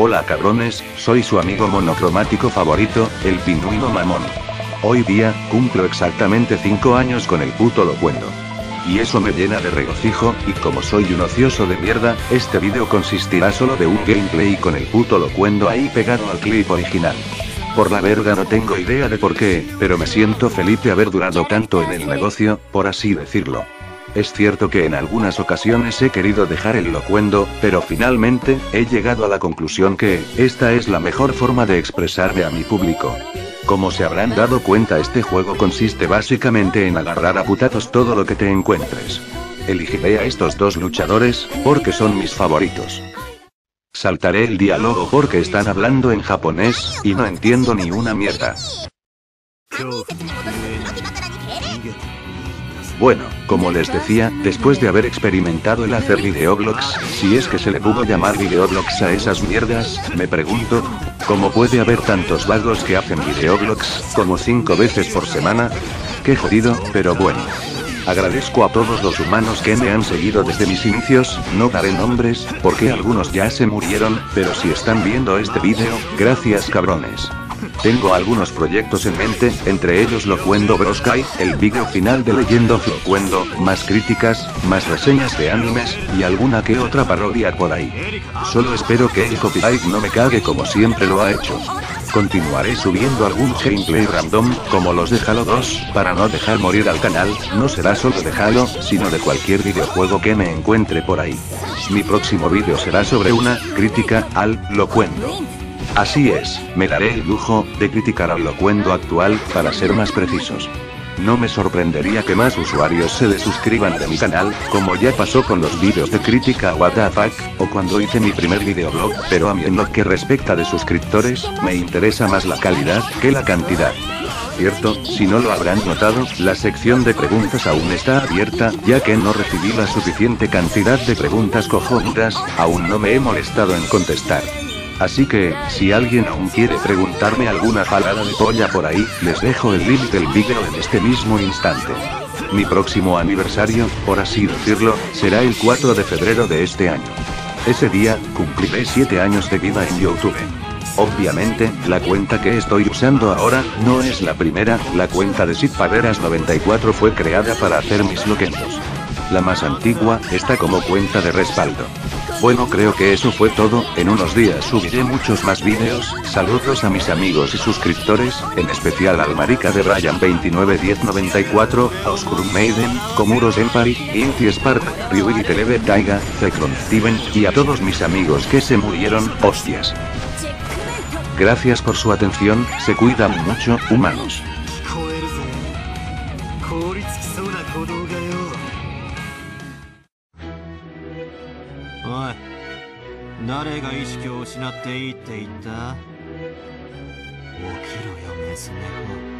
Hola cabrones, soy su amigo monocromático favorito, el pingüino mamón. Hoy día, cumplo exactamente 5 años con el puto locuendo. Y eso me llena de regocijo, y como soy un ocioso de mierda, este vídeo consistirá solo de un gameplay con el puto locuendo ahí pegado al clip original. Por la verga no tengo idea de por qué, pero me siento feliz de haber durado tanto en el negocio, por así decirlo. Es cierto que en algunas ocasiones he querido dejar el locuendo, pero finalmente, he llegado a la conclusión que, esta es la mejor forma de expresarme a mi público. Como se habrán dado cuenta este juego consiste básicamente en agarrar a putazos todo lo que te encuentres. Elegiré a estos dos luchadores, porque son mis favoritos. Saltaré el diálogo porque están hablando en japonés, y no entiendo ni una mierda. Bueno, como les decía, después de haber experimentado el hacer videoblogs, si es que se le pudo llamar videoblogs a esas mierdas, me pregunto, ¿cómo puede haber tantos vagos que hacen videoblogs, como cinco veces por semana? Qué jodido, pero bueno. Agradezco a todos los humanos que me han seguido desde mis inicios, no daré nombres, porque algunos ya se murieron, pero si están viendo este vídeo, gracias cabrones. Tengo algunos proyectos en mente, entre ellos Locuendo Broskai, el vídeo final de Legend of Locuendo, más críticas, más reseñas de animes, y alguna que otra parodia por ahí. Solo espero que el copyright no me cague como siempre lo ha hecho. Continuaré subiendo algún gameplay random, como los de Halo 2, para no dejar morir al canal, no será solo de Halo, sino de cualquier videojuego que me encuentre por ahí. Mi próximo vídeo será sobre una crítica al Locuendo. Así es, me daré el lujo de criticar al locuendo actual, para ser más precisos. No me sorprendería que más usuarios se desuscriban de mi canal, como ya pasó con los vídeos de crítica a fuck, o cuando hice mi primer videoblog, pero a mí en lo que respecta de suscriptores, me interesa más la calidad que la cantidad. Cierto, si no lo habrán notado, la sección de preguntas aún está abierta, ya que no recibí la suficiente cantidad de preguntas cojonudas, aún no me he molestado en contestar. Así que, si alguien aún quiere preguntarme alguna jalada de polla por ahí, les dejo el link del vídeo en este mismo instante. Mi próximo aniversario, por así decirlo, será el 4 de febrero de este año. Ese día, cumpliré 7 años de vida en YouTube. Obviamente, la cuenta que estoy usando ahora, no es la primera, la cuenta de Sid 94 fue creada para hacer mis loquendos. La más antigua, está como cuenta de respaldo. Bueno creo que eso fue todo, en unos días subiré muchos más vídeos, saludos a mis amigos y suscriptores, en especial al marica de Ryan 291094, a Oscurum Maiden, Komuros Empire, Inti Spark, Ryuigi Televe Taiga, Zekron Steven, y a todos mis amigos que se murieron, hostias. Gracias por su atención, se cuidan mucho, humanos. 誰が意識を失っていいって言った？起きろよメス猫。